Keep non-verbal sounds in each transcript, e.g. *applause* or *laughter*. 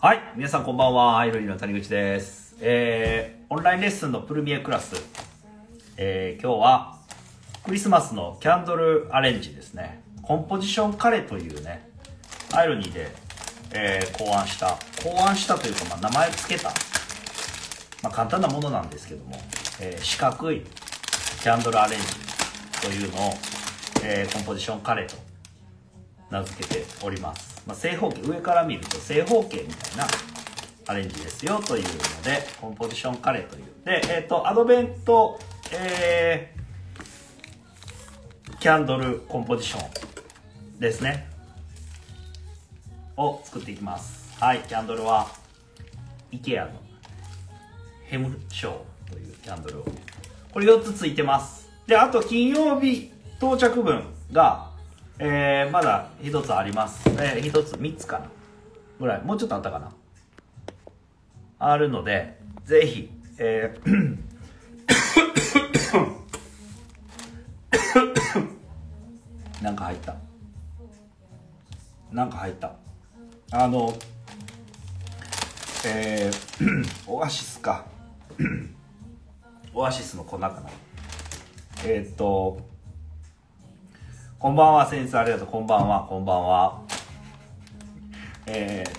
はい。皆さんこんばんは。アイロニーの谷口です。えー、オンラインレッスンのプルミエクラス。えー、今日はクリスマスのキャンドルアレンジですね。コンポジションカレーというね、アイロニーで、えー考案した、考案したというか、まあ、名前付けた、まあ、簡単なものなんですけども、えー四角いキャンドルアレンジというのを、えーコンポジションカレーと名付けております、まあ、正方形上から見ると正方形みたいなアレンジですよというのでコンポジションカレーという。でえっ、とアドベント、えーキャンドルコンポジションですね。を作っていきます。はいキャンドルは IKEA のヘムショーというキャンドルを。これ4つついてます。であと金曜日到着分が、えーまだ1つあります、え1つ3つかなぐらい。もうちょっとあったかな。あるのでぜひ、えー *coughs* なんか入った。なんか入った。あのえー *coughs* オアシスか。*coughs* オアシスの粉かな。えーっとこんばんは先生ありがとう。こんばんはこんばんは。えー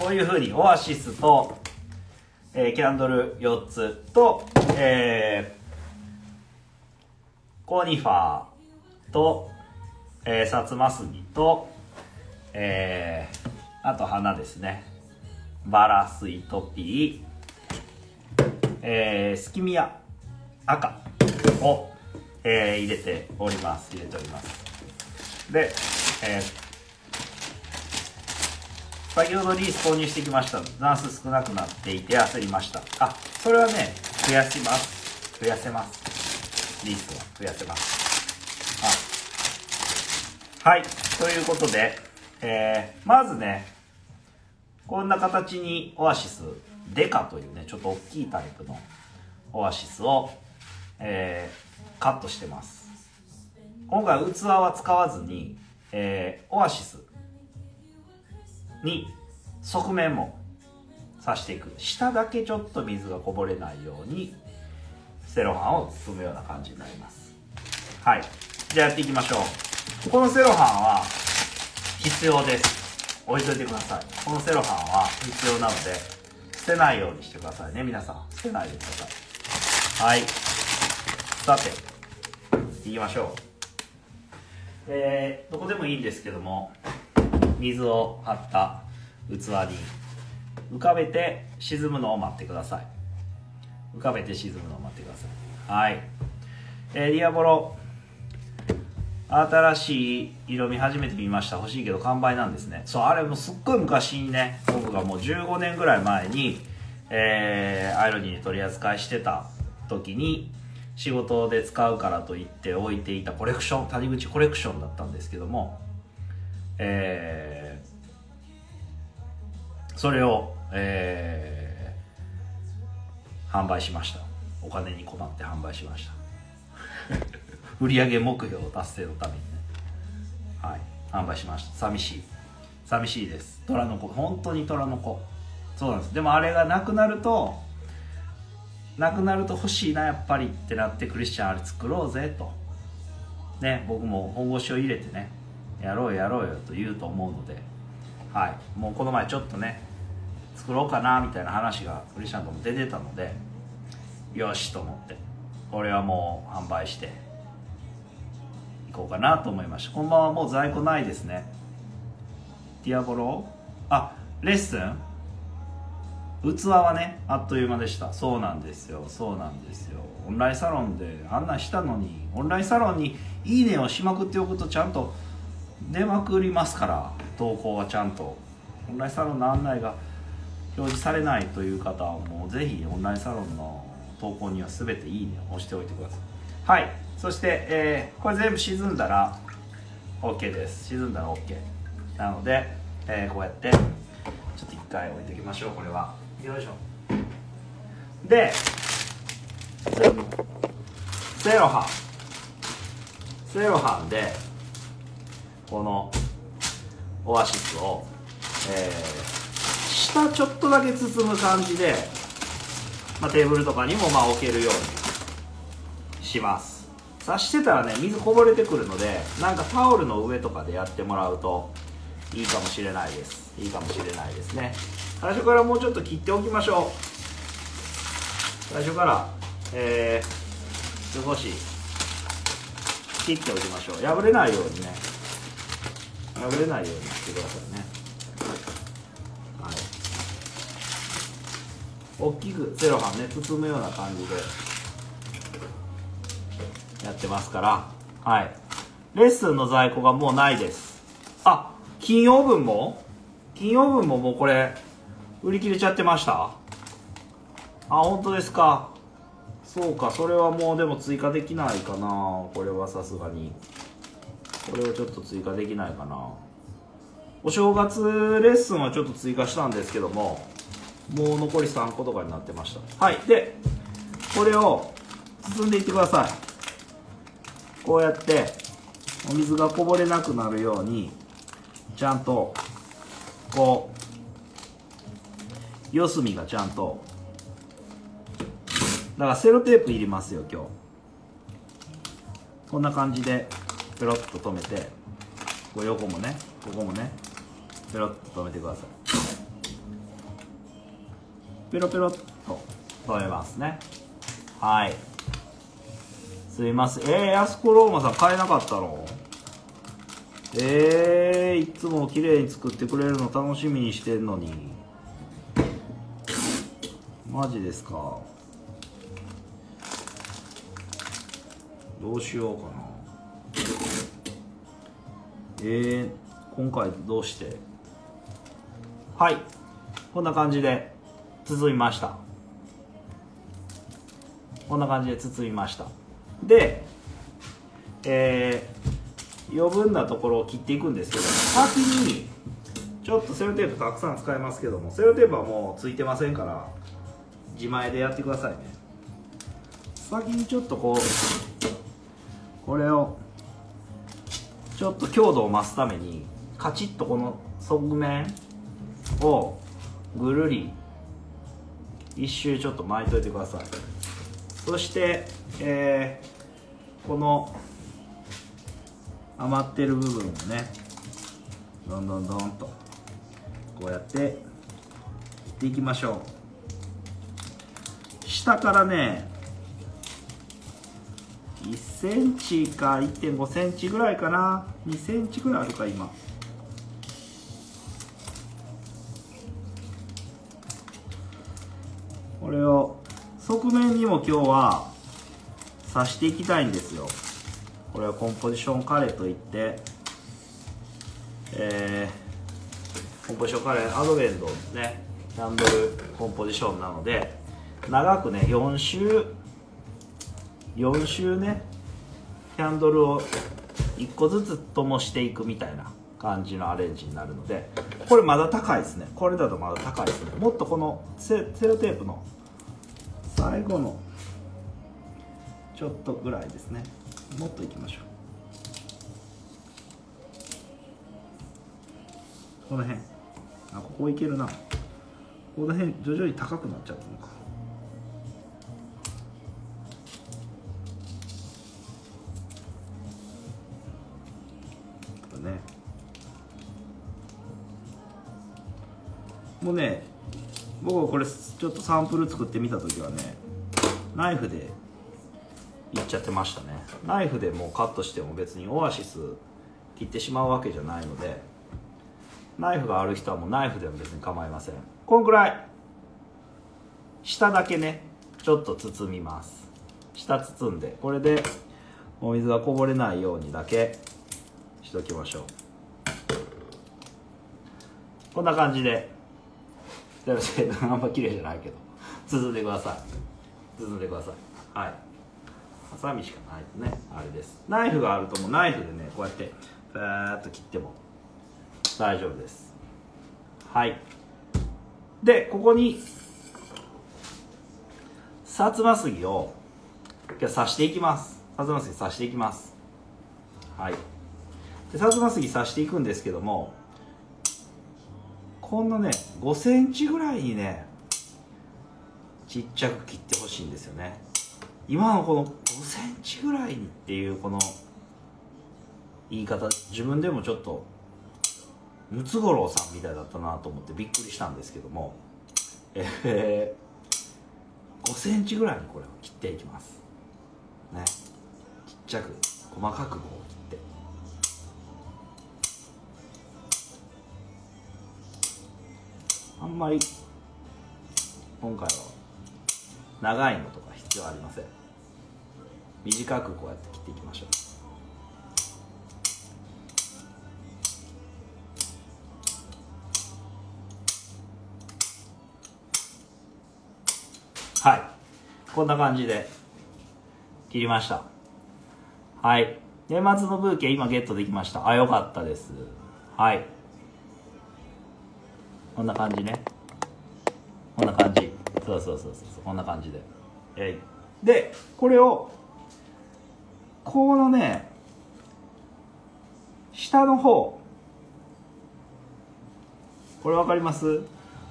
こういうふうにオアシスと、えーキャンドル4つと、えーコニファーと、えー、サツマスギと、えーあと花ですね。バラスイトピー、えースキミア赤を、えー入れております。入れております。で、えー先ほどリース購入してきました。ダンス少なくなっていて焦りました。あそれはね増やします。増やせます。リースを増やせます。あはい。ということで、えーまずねこんな形にオアシスデカというねちょっと大きいタイプのオアシスを、えーカットしてます。今回器は使わずに、えーオアシスに側面も刺していく。下だけちょっと水がこぼれないようにセロハンを包むような感じになります。はい。じゃあやっていきましょう。このセロハンは必要です。置いといてください。このセロハンは必要なので捨てないようにしてくださいね。皆さん捨てないでください。はい。さていきましょう。えー、どこでもいいんですけども水を張った器に浮かべて沈むのを待ってください。浮かべて沈むのを待ってください。はい、えー、ディアボロ新しい色味初めて見ました。欲しいけど完売なんですね。そうあれもすっごい昔にね僕がもう15年ぐらい前に、えーアイロニーに取り扱いしてた時に仕事で使うからと言って置いていたコレクション谷口コレクションだったんですけどもえーそれを、えー販売しました。お金に困って販売しました。*laughs* 売上目標達成のためにね。はい。販売しました。寂しい。寂しいです。虎の子。本当に虎の子。そうなんです。でもあれがなくなるとなくなると欲しいなやっぱりってなってクリスチャンあれ作ろうぜと。ね僕も本腰を入れてねやろうやろうよと言うと思うので。はい。もうこの前ちょっとね作ろうかなみたいな話がクリスチャンとも出てたのでよしと思ってこれはもう販売していこうかなと思いました。こんばんはもう在庫ないですね。ディアボロ？あレッスン？器はねあっという間でした。そうなんですよ。そうなんですよ。オンラインサロンで案内したのにオンラインサロンに「いいね」をしまくっておくとちゃんと出まくりますから投稿はちゃんと。オンラインサロンの案内が表示されないという方はもうぜひオンラインサロンの投稿には全て「いいね」を押しておいてください。はい。そして、えーこれ全部沈んだら OK です。沈んだら OK なので、えーこうやってちょっと一回置いておきましょうこれは。よいしょ。でセロハ。ンセロハンでこのオアシスをえー、下ちょっとだけ包む感じで、まあ、テーブルとかにもまあ置けるようにします。刺してたらね水こぼれてくるのでなんかタオルの上とかでやってもらうといいかもしれないです。いいかもしれないですね。最初からもうちょっと切っておきましょう。最初からえー、少し切っておきましょう。破れないようにね。破れないようにしてくださいね。はい。大きくセロハンね包むような感じでやってますから。はい。レッスンの在庫がもうないです。あ金曜分も？金曜分ももうこれ売り切れちゃってました？あ本当ですか。そうかそれはもうでも追加できないかな。これはさすがに。これをちょっと追加できないかな。お正月レッスンはちょっと追加したんですけどももう残り3個とかになってました。はいでこれを包んでいってください。こうやってお水がこぼれなくなるようにちゃんとこう四隅がちゃんと。だからセロテープいりますよ今日。こんな感じでペロッと止めて。こう横もねここもねペロッと止めてください。ペロペロっと止めますね。はい。すいません。えー、やすこローマさん買えなかったの？えー、いつも綺麗に作ってくれるの楽しみにしてんのに。マジですか。どうしようかな。えー、今回どうして？はい。こんな感じで包みました。こんな感じで包みました。でえー、余分なところを切っていくんですけど先にちょっとセロテープたくさん使いますけどもセロテープはもうついてませんから自前でやってくださいね。先にちょっとこうこれをちょっと強度を増すためにカチッとこの側面をぐるり一周ちょっと巻いといてください。そして、えー、この余ってる部分をねどんどんどんとこうやって切っていきましょう。下からね1センチか1.5センチぐらいかな。2センチぐらいあるか今。これを側面にも今日は刺していきたいんですよ。これはコンポジションカレーといって。えー、コンポジションカレーアドベントねキャンドルコンポジションなので長くね4周4周ねキャンドルを1個ずつ灯していくみたいな感じのアレンジになるのでこれまだ高いですね。これだとまだ高いですね。もっとこのセロテープの最後のちょっとぐらいですね。もっといきましょう。この辺。あここいけるな。この辺徐々に高くなっちゃったのか。もうね僕これちょっとサンプル作ってみた時はねナイフでいっちゃってましたね。ナイフでもうカットしても別にオアシス切ってしまうわけじゃないのでナイフがある人はもうナイフでも別に構いません。こんくらい。下だけねちょっと包みます。下包んでこれでお水がこぼれないようにだけしときましょう。こんな感じで。あんま綺麗じゃないけど。包んでください。包んでください。はい。ハサミしかないとね。あれです。ナイフがあるともう。ナイフでねこうやってパーッと切っても。大丈夫です。はい。でここに薩摩杉を刺していきます。薩摩杉刺していきます。はい。で薩摩杉刺していくんですけどもこんなね5センチぐらいにねちっちゃく切ってほしいんですよね。今のこの5センチぐらいにっていうこの言い方自分でもちょっとムツゴロウさんみたいだったなと思ってびっくりしたんですけども。えー、5センチぐらいにこれを切っていきます。ね。ちっちゃく細かくこう。あんまり今回は長いのとか必要ありません。短くこうやって切っていきましょう。はい。こんな感じで切りました。はい。年末のブーケ今ゲットできました。あよかったです。はい。こんな感じね。こんな感じ。そうそうそうそうこんな感じで。えい。でこれをこのね下の方。これ分かります？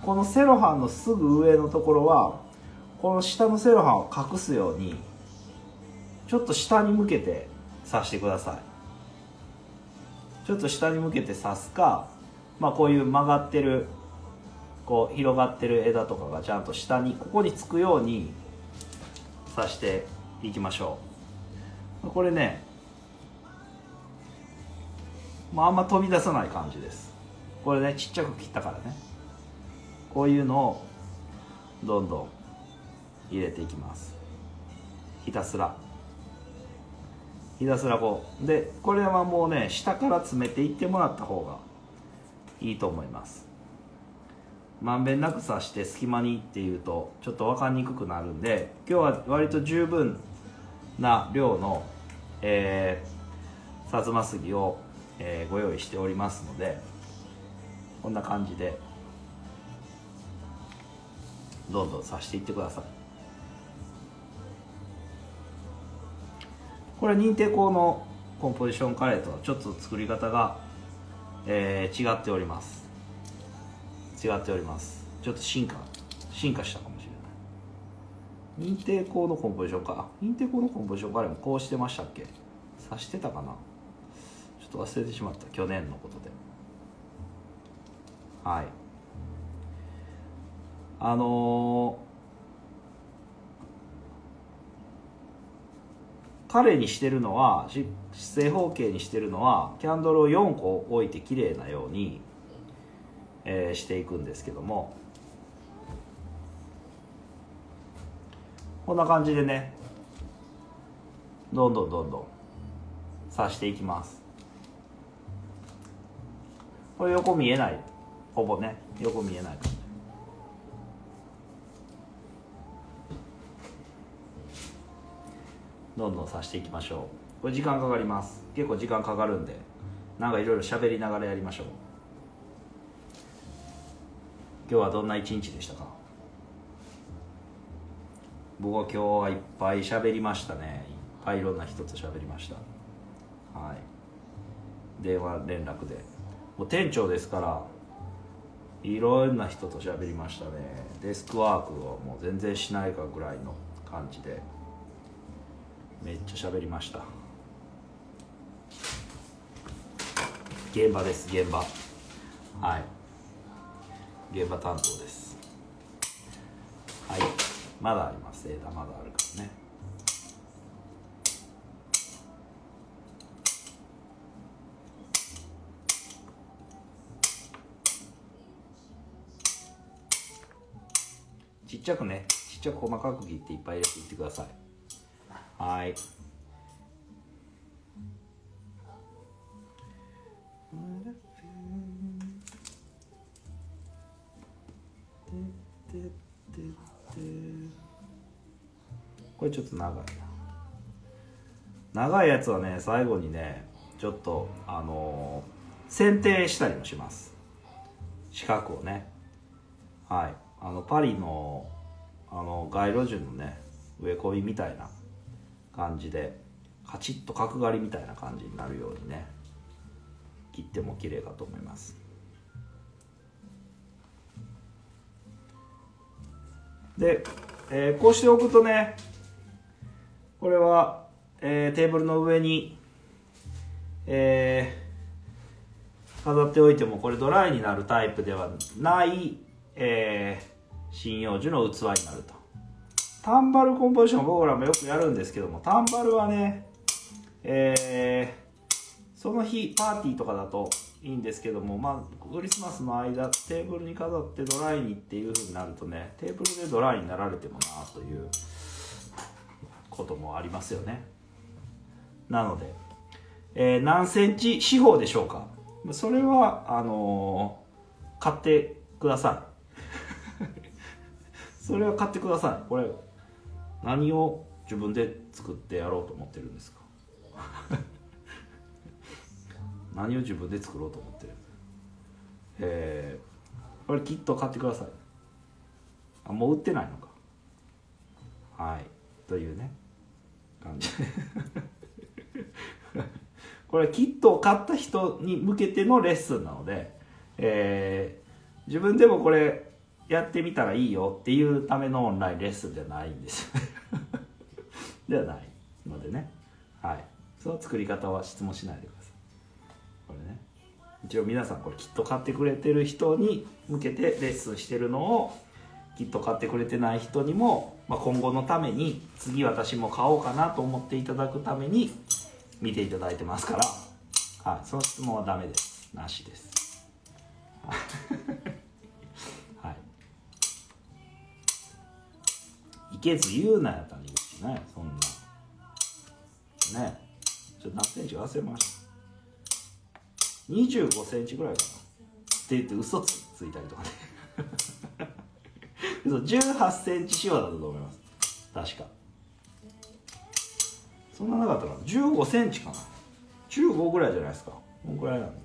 このセロハンのすぐ上のところはこの下のセロハンを隠すようにちょっと下に向けて刺してください。ちょっと下に向けて刺すかまあこういう曲がってるこう広がってる枝とかがちゃんと下にここにつくように刺していきましょう。これねまあ、あんま飛び出さない感じです。これねちっちゃく切ったからね。こういうのをどんどん入れていきます。ひたすら。ひたすらこう。でこれはもうね下から詰めていってもらった方がいいと思います。まんべんなく刺して隙間にっていうとちょっと分かりにくくなるんで今日は割と十分な量の、えー、さつま杉を、えー、ご用意しておりますのでこんな感じでどんどん刺していってください。これ認定校のコンポジションカレーとはちょっと作り方が、えー、違っております。違っております。ちょっと進化進化したかもしれない。認定校のコンポジションか。認定校のコンポジションカレーもこうしてましたっけ？刺してたかな？ちょっと忘れてしまった。去年のことで。はい。あのー彼にしてるのは正方形にしてるのはキャンドルを4個置いて綺麗なように、えー、していくんですけども。こんな感じでね。どんどんどんどん刺していきます。これ横見えない。ほぼね。横見えない。どんどんさしていきましょう。これ時間かかります。結構時間かかるんで。なんかいろいろ喋りながらやりましょう。今日はどんな一日でしたか？僕は今日はいっぱい喋りましたね。いっぱいいろんな人と喋りました。はい。電話連絡で。もう店長ですからいろんな人と喋りましたね。デスクワークをもう全然しないかぐらいの感じでめっちゃ喋りました。現場です現場。はい。現場担当です。はい。まだあります。枝まだあるからね。ちっちゃくね。ちっちゃく細かく切っていっぱい入れていってください。はい。これちょっと長い長いやつはね最後にねちょっとあのー、剪定したりもします。四角をね。はい。あのパリのあの街路樹のね植え込みみたいな感じでカチッと角刈りみたいな感じになるようにね切っても綺麗かと思います。で、えーこうしておくとねこれは、えーテーブルの上に、えー飾っておいてもこれドライになるタイプではない、えー針葉樹の器になると。タンバルコンポジション僕らもよくやるんですけどもタンバルはね、えーその日パーティーとかだといいんですけどもまあクリスマスの間テーブルに飾ってドライにっていう風になるとねテーブルでドライになられてもなということもありますよね。なので、えー何センチ四方でしょうか。それはあのー買ってください。*laughs* それは買ってください。これ何を自分で作ってやろうと思ってるんですか。何を自分で作ろうと思ってる？えー、これきっと買ってください。あもう売ってないのか。はい。というね。感じ。*laughs* これキットを買った人に向けてのレッスンなので、えー自分でもこれやってみたらいいよっていうためのオンラインレッスンじゃないんです。*laughs* ではないのでね。はい。その作り方は質問しないでください。一応皆さんこれきっと買ってくれてる人に向けてレッスンしてるのをきっと買ってくれてない人にも、まあ、今後のために次私も買おうかなと思っていただくために見ていただいてますから、はい、その質問はダメです。なしですはい。いけず言うなやったらいいしねそんな。ね。ちょっと何センチ忘れました。25センチぐらいかな。って言って嘘つついたりとかね。*laughs* 嘘18センチ四方だったと思います。確か。そんななかったかな。15センチかな。15ぐらいじゃないですか。このぐらいなんで。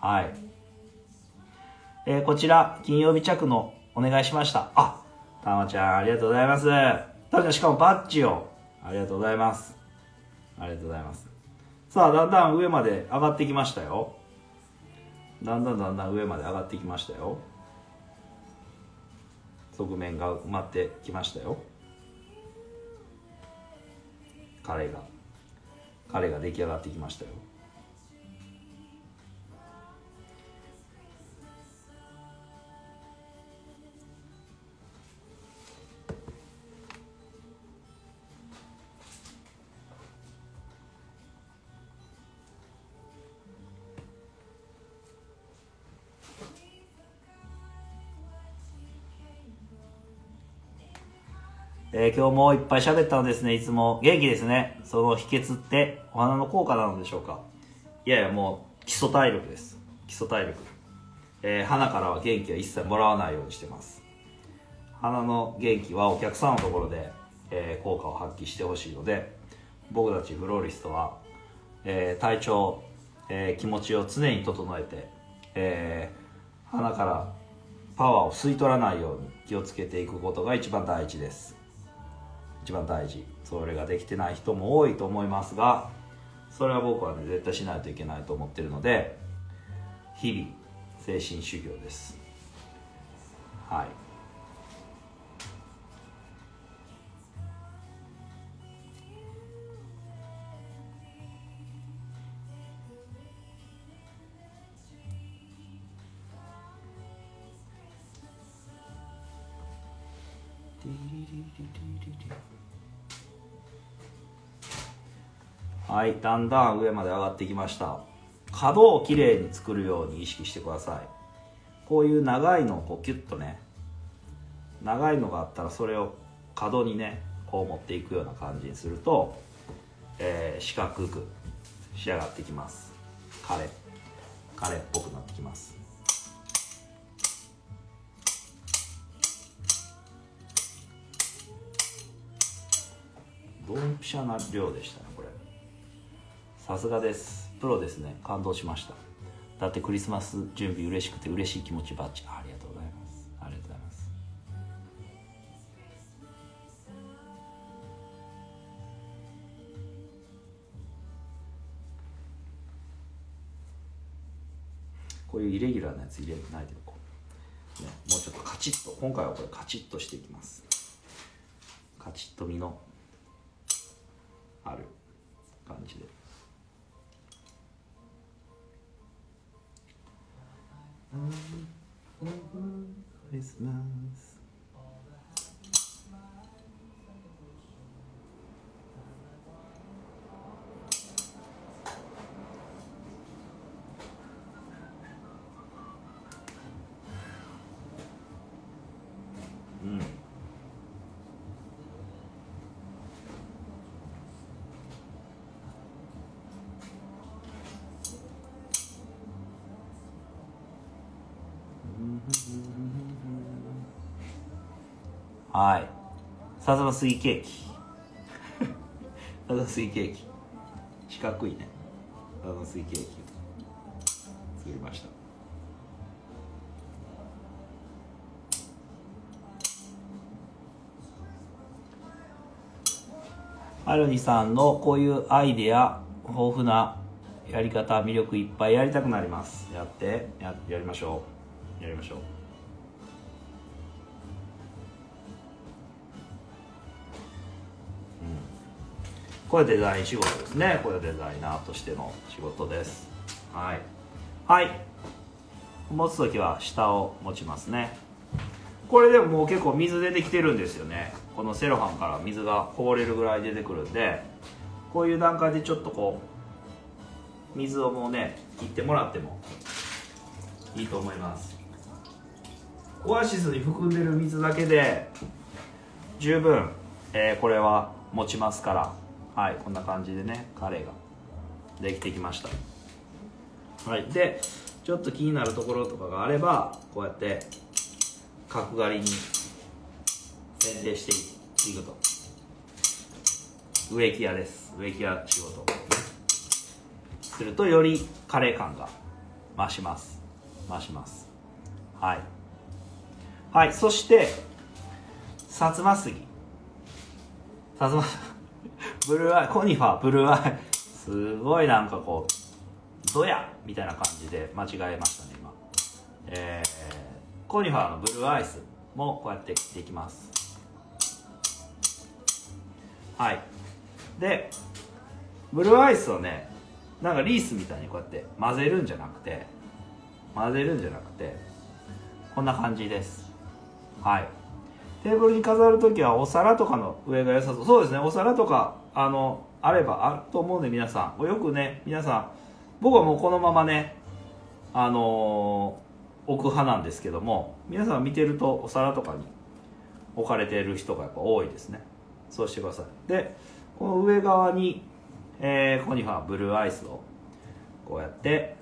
はい。えーこちら金曜日着のお願いしました。あたまちゃんありがとうございます。たまちゃんしかもバッジを。ありがとうございます。ありがとうございます。さあだんだん上まで上がってきましたよ。だんだんだんだん上まで上がってきましたよ。側面が埋まってきましたよ。彼が彼が出来上がってきましたよ。え今日もいっぱい喋ったのですね。いつも元気ですね。その秘訣ってお花の効果なのでしょうか？いやいやもう基礎体力です。基礎体力、えー花からは元気は一切もらわないようにしてます。花の元気はお客さんのところで、えー効果を発揮してほしいので僕たちフローリストは、え体調、え気持ちを常に整えて、えー花からパワーを吸い取らないように気をつけていくことが一番大事です。一番大事。それができてない人も多いと思いますがそれは僕はね絶対しないといけないと思ってるので日々精神修行です。はい。はいだんだん上まで上がってきました。角をきれいに作るように意識してください。こういう長いのをこうキュッとね長いのがあったらそれを角にねこう持っていくような感じにすると、えー四角く仕上がってきます。カレーカレーっぽくなってきます。ドンピシャな量でしたねこれ。さすがです。プロですね。感動しました。だってクリスマス準備嬉しくて嬉しい気持ちバッチありがとうございます。ありがとうございます。こういうイレギュラーなやつ入れないでおこう、ね、もうちょっとカチッと今回はこれカチッとしていきます。カチッと身の。ある感じで。クリスマス。はい。さざま水ケーキ。*laughs* さざま水ケーキ。四角いね。さざま水ケーキ。作りました。アルニさんのこういうアイデア豊富なやり方魅力いっぱいやりたくなりますやってややりましょうやりましょうこれデザイン仕事ですね。これデザイナーとしての仕事です。はい。はい。持つ時は下を持ちますね。これでももう結構水出てきてるんですよね。このセロハンから水がこぼれるぐらい出てくるんでこういう段階でちょっとこう水をもうね切ってもらってもいいと思います。オアシスに含んでる水だけで十分、えーこれは持ちますから。はいこんな感じでねカレーができてきました。はいでちょっと気になるところとかがあればこうやって角刈りに剪定していくと。植木屋です。植木屋仕事。するとよりカレー感が増します。増します。はい。はいそして薩摩杉。薩摩ブルーアイコニファーブルーアイ。すごいなんかこうドヤみたいな感じで間違えましたね今。えー、コニファーのブルーアイスもこうやって切っていきます。はい。でブルーアイスをねなんかリースみたいにこうやって混ぜるんじゃなくて混ぜるんじゃなくてこんな感じです。はい。テーブルに飾る時はお皿とかの上が良さそう。そうですねお皿とかあのあればあると思うんで皆さん。よくね皆さん僕はもうこのままねあのー置く派なんですけども皆さん見てるとお皿とかに置かれてる人がやっぱ多いですね。そうしてください。でこの上側に、えー、コニファーブルーアイスをこうやって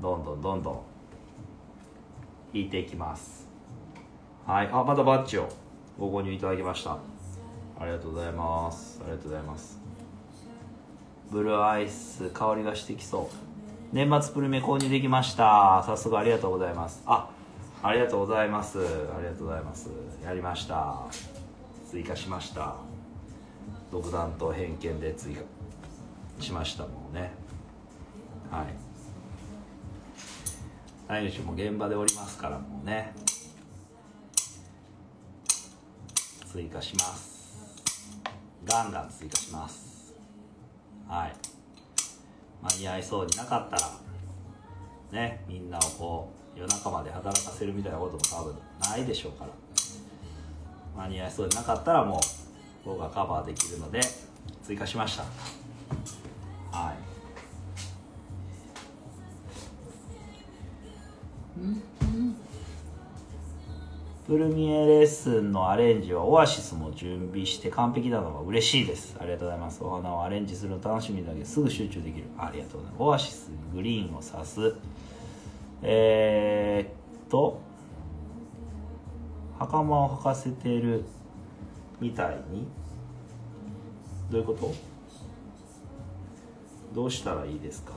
どんどんどんどん引いていきます。はい。あまたバッジをご購入いただきました。ありがとうございます。ありがとうございます。ブルーアイス香りがしてきそう。年末プルメ購入できました。早速ありがとうございます。あありがとうございます。ありがとうございます。やりました。追加しました。独断と偏見で追加しましたもんね。はい。来日も現場でおりますからもうね。追加します。ガンガン追加します。はい。間に合いそうになかったらねみんなをこう夜中まで働かせるみたいなことも多分ないでしょうから。間に合いそうになかったらもう僕がカバーできるので追加しました。はい。うん？プルミエレッスンのアレンジはオアシスも準備して完璧なのが嬉しいです。ありがとうございます。お花をアレンジするの楽しみだけすぐ集中できる。ありがとうございますオアシスグリーンを刺す。えー、っと袴を履かせてるみたいに。どういうこと？どうしたらいいですか？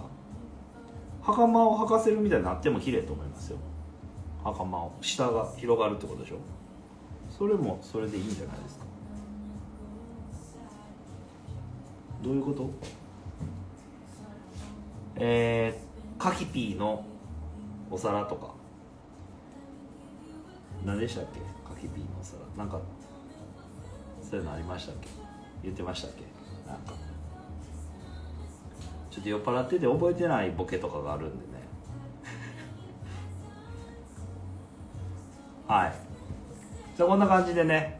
袴を履かせるみたいになっても綺麗と思いますよ。袴を下が広がるってことでしょ？それもそれでいいんじゃないですか？どういうこと？えー、カキピーのお皿とか。何でしたっけ？かきピーのお皿。なんかそういうのありましたっけ？言ってましたっけ？なんか。ちょっと酔っ払ってて覚えてないボケとかがあるんでね。はい。じゃあこんな感じでね、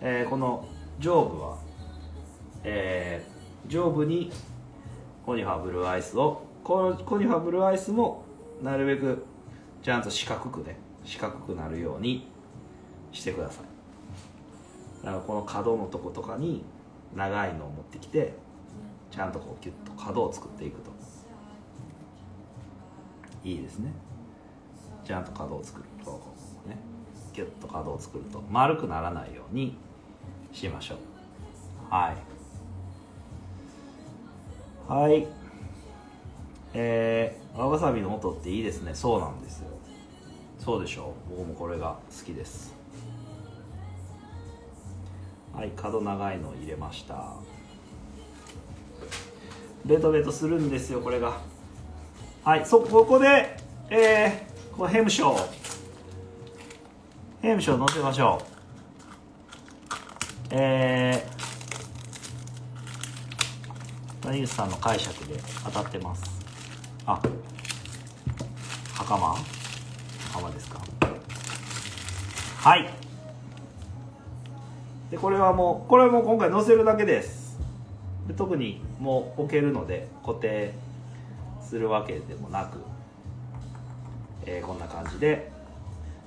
えーこの上部はえー上部にコニファブルーアイスをコニファブルーアイスもなるべくちゃんと四角くね四角くなるようにしてください。だからこの角のとことかに長いのを持ってきてちゃんとこうキュッと角を作っていくと。いいですね。ちゃんと角を作るとね。キュッと角を作ると丸くならないようにしましょう。はい。はい。えー、わさびの音っていいですね。そうなんですよ。そうでしょう。僕もこれが好きです。はい角長いのを入れました。ベトベトするんですよこれが。はいそここでえー、このヘムショー。ヘムショー乗せましょう。えー、谷口さんの解釈で当たってます。あ袴？袴ですか？はい。でこれはもうこれはもう今回乗せるだけです。で特にもう置けるので固定するわけでもなく、えーこんな感じで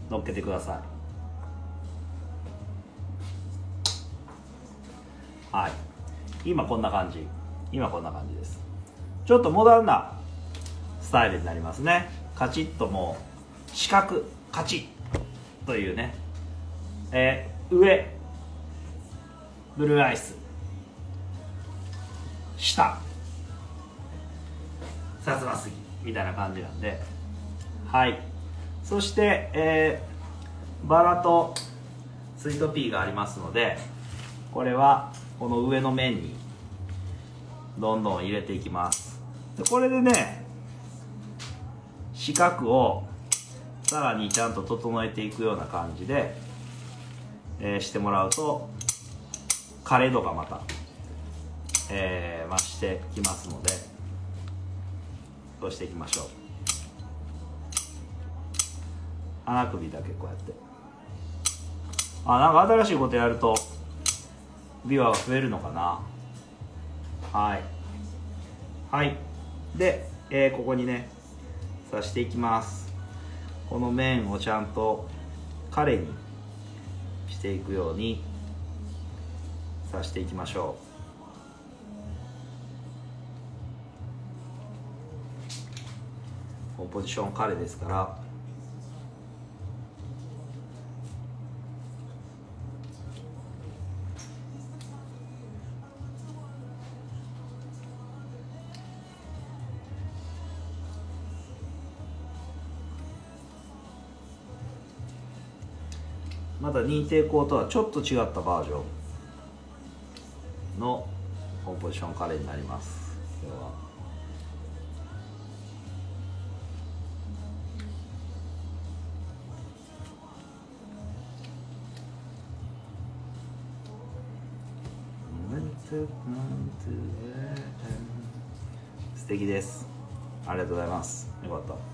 乗っけてください。今こんな感じ。今こんな感じです。ちょっとモダンなスタイルになりますね。カチッともう四角カチッというね。えー上。ブルーアイス。下。薩摩杉みたいな感じなんで。はい。そして、えーバラとスイートピーがありますのでこれはこの上の面にどんどん入れていきます。でこれでね四角をさらにちゃんと整えていくような感じで、えーしてもらうと枯れ度がまた、えー増してきますのでそうしていきましょう。穴首だけこうやって。あなんか新しいことやるとビワが増えるのかな？はい。はい。で、えーここにね刺していきます。この面をちゃんとカレにしていくように刺していきましょう。ポジションカレですから。認定校とはちょっと違ったバージョンのコンポジションカレーになります。今日は。素敵ですありがとうございますよかった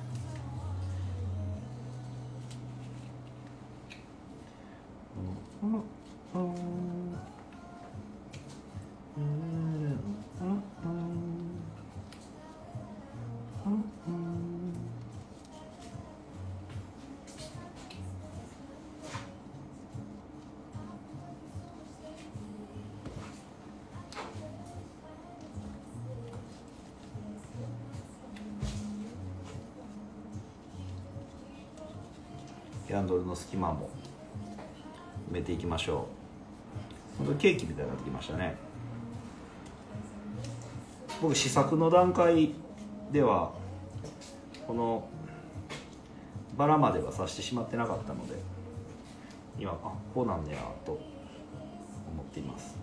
キャンドルの隙間も埋めていきましょう。本当ケーキみたいになってきましたね。僕試作の段階ではこのバラまでは刺してしまってなかったので今あこうなんねやと思っています。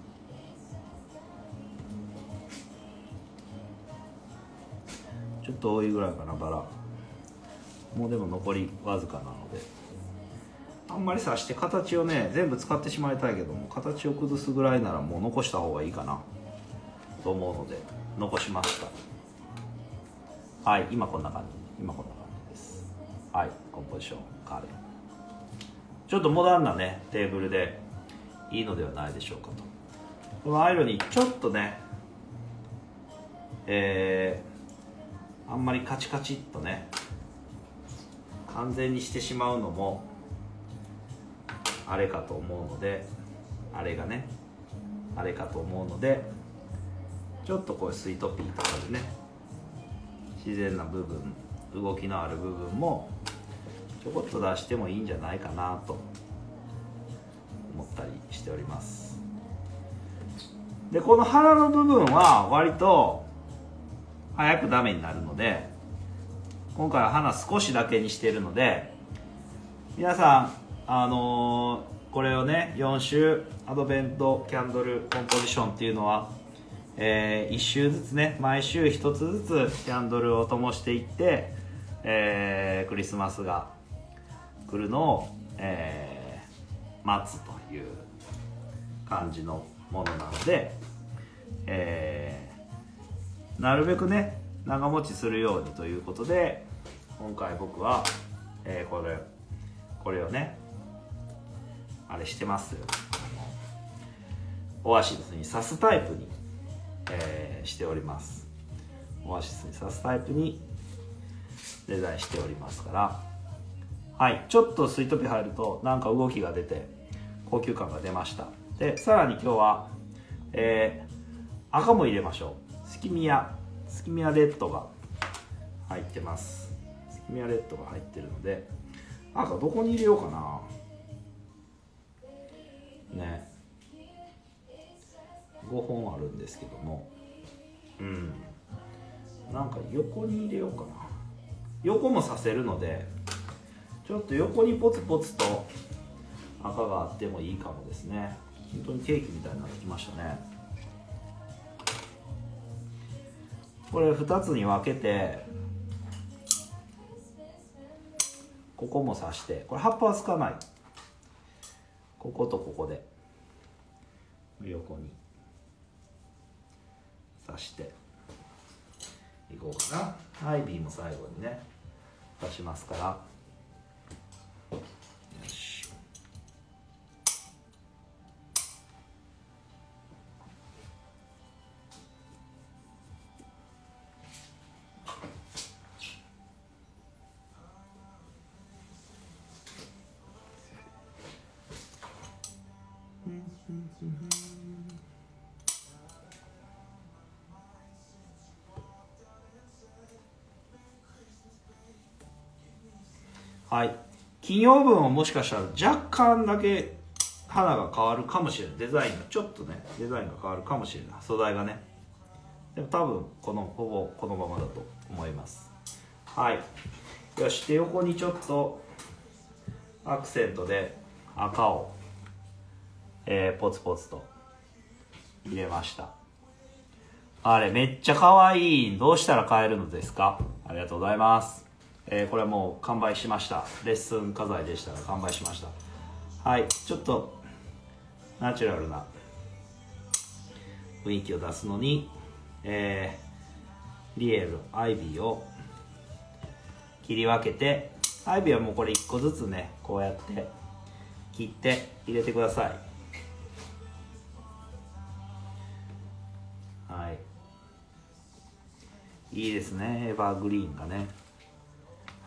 ちょっと多いぐらいかなバラ。もうでも残りわずかなので。んまり刺して形をね全部使ってしまいたいけども形を崩すぐらいならもう残した方がいいかな。と思うので残しました。はい今こんな感じ。今こんな感じです。はいコンポジションカーレちょっとモダンなねテーブルでいいのではないでしょうかと。このアイロンにちょっとねえー、あんまりカチカチっとね完全にしてしまうのもあれかと思うのであれがねあれかと思うのでちょっとこうスイートピーとかでね自然な部分動きのある部分もちょこっと出してもいいんじゃないかなと思ったりしております。でこの鼻の部分は割と早くダメになるので今回は花少しだけにしてるので皆さんあのー、これをね4週アドベントキャンドルコンポジションっていうのは、えー、1週ずつね毎週1つずつキャンドルを灯していって、えー、クリスマスが来るのを、えー、待つという感じのものなので、えー、なるべくね長持ちするようにということで今回僕は、えー、これこれをねあれしてます。オアシスに刺すタイプに、えー、しております。オアシスに刺すタイプにデザインしておりますから。はい。ちょっとスイートピー入るとなんか動きが出て高級感が出ました。でさらに今日は、えー、赤も入れましょう。スキミアスキミアレッドが入ってます。スキミアレッドが入ってるので赤どこに入れようかな。ね。5本あるんですけども。うん。なんか横に入れようかな。横もさせるのでちょっと横にポツポツと赤があってもいいかもですね。本当にケーキみたいになってきましたね。これ2つに分けてここも刺して。これ葉っぱはつかない。こことここで横に刺していこうかな。はい。B も最後にね刺しますから。はい。金曜分はもしかしたら若干だけ花が変わるかもしれない。デザインがちょっとねデザインが変わるかもしれない。素材がね。でも多分このほぼこのままだと思います。はい。よしで横にちょっとアクセントで赤を、えー、ポツポツと入れました。あれめっちゃ可愛い。どうしたら買えるのですか？ありがとうございます。えー、これはもう完売しました。レッスン家財でしたら完売しました。はいちょっとナチュラルな雰囲気を出すのに、えー、リエルアイビーを切り分けてアイビーはもうこれ1個ずつねこうやって切って入れてください。はい。いいですね。エバーグリーンがね。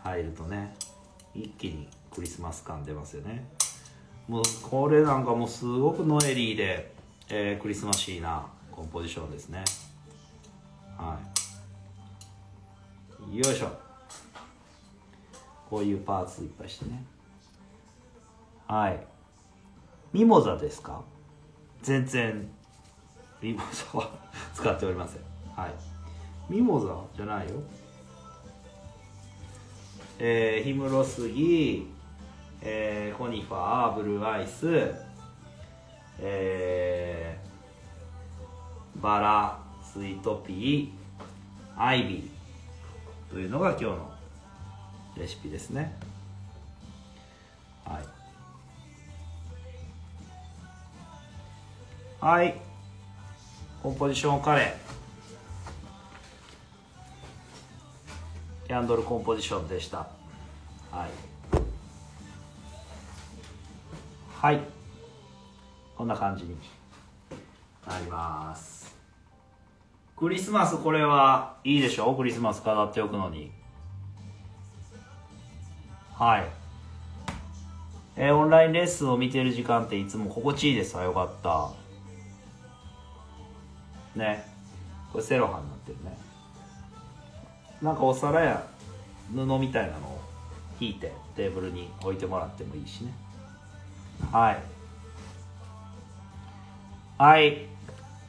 入るとね一気にクリスマス感出ますよね。もうこれなんかもうすごくノエリーで、えー、クリスマシーなコンポジションですね。はい。よいしょ。こういうパーツいっぱいしてね。はい。ミモザですか？全然ミモザは *laughs* 使っておりません。はい。ミモザじゃないよ。えー、ヒムロスギ、えー、コニファー、ブルーアイス、えー、バラ、スイートピー、アイビーというのが今日のレシピですね。はい。はい。コンポジションカレー。キャンドルコンポジションでした。はい。はい。こんな感じになります。クリスマスこれはいいでしょ？クリスマス飾っておくのに。はい。えー、オンラインレッスンを見てる時間っていつも心地いいですわ。よかった。ね。これセロハンになってるね。なんかお皿や布みたいなのを引いてテーブルに置いてもらってもいいしね。はい。はい。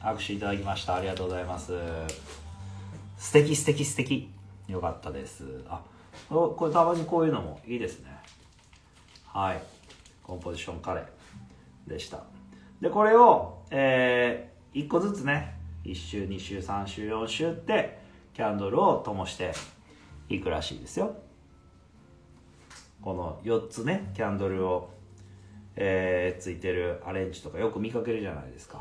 握手いただきました。ありがとうございます。素敵素敵素敵。よかったです。あこれたまにこういうのもいいですね。はい。コンポジションカレーでした。でこれを、えー、1個ずつね。1週2週3週4週ってキャンドルを灯していくらしいですよ。この4つねキャンドルを、えー、ついてるアレンジとかよく見かけるじゃないですか。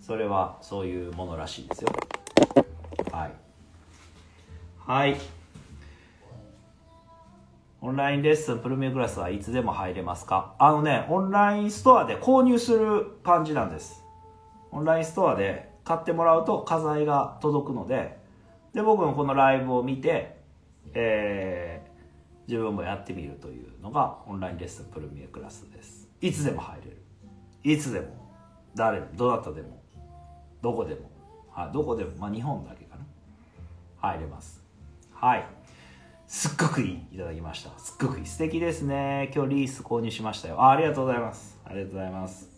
それはそういうものらしいですよ。はい。はい。オンラインレッスンプルミアクラスはいつでも入れますか？あのねオンラインストアで購入する感じなんです。オンラインストアで買ってもらうと家財が届くのでで僕のこのライブを見て、えー、自分もやってみるというのがオンラインレッスンプルミアクラスです。いつでも入れる。いつでも誰どなたでもどこでも、はい、どこでもまあ日本だけかな。入れます。はい。すっごくいいいただきました。すっごくいい素敵ですね。今日リース購入しましたよ。あありがとうございます。ありがとうございます。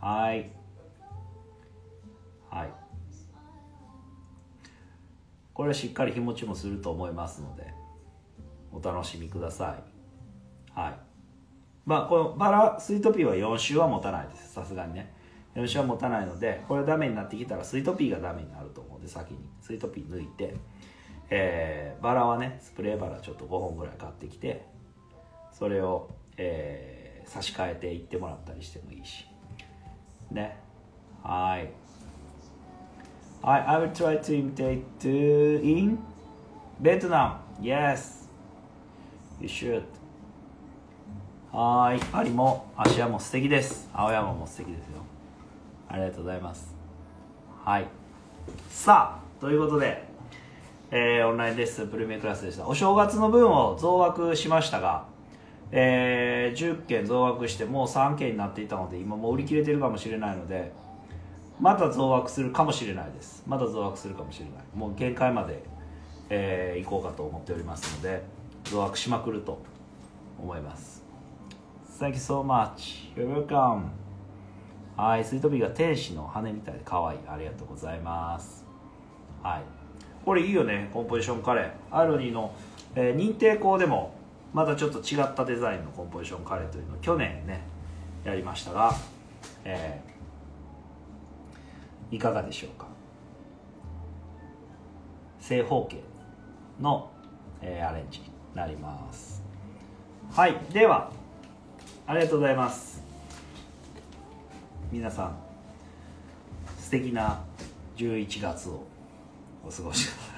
はい。はい。これはしっかり日持ちもすると思いますのでお楽しみください。はい。まあこのバラスイートピーは4週は持たないです。さすがにね。4週は持たないのでこれダメになってきたらスイートピーがダメになると思うんで先に。スイートピー抜いて。えー、バラはねスプレーバラちょっと5本ぐらい買ってきてそれを、えー、差し替えていってもらったりしてもいいし。ね。はい。はい I will try to imitate in Vietnam. Yes. You should. はいアリも芦屋も素敵です。青山も素敵ですよ。ありがとうございます。はい。さあということでえー、オンラインレッスンプレミアクラスでした。お正月の分を増枠しましたが、えー、10件増枠してもう3件になっていたので今もう売り切れてるかもしれないのでまた増枠するかもしれないです。また増枠するかもしれない。もう限界まで、えー、行こうかと思っておりますので増枠しまくると思います。Thank you so much. You're welcome. はい、スイートビーが天使の羽みたいで可愛い。ありがとうございます。はい。これいいよねコンポジションカレー。アロニーの、えー、認定校でもまたちょっと違ったデザインのコンポジションカレーというのを去年ねやりましたが、えー、いかがでしょうか？正方形の、えー、アレンジになります。はいではありがとうございます。皆さん素敵な11月をお過ごしくださ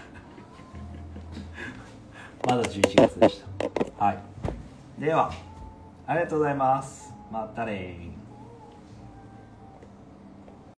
い。*laughs* まだ11月でした。はい。ではありがとうございます。またね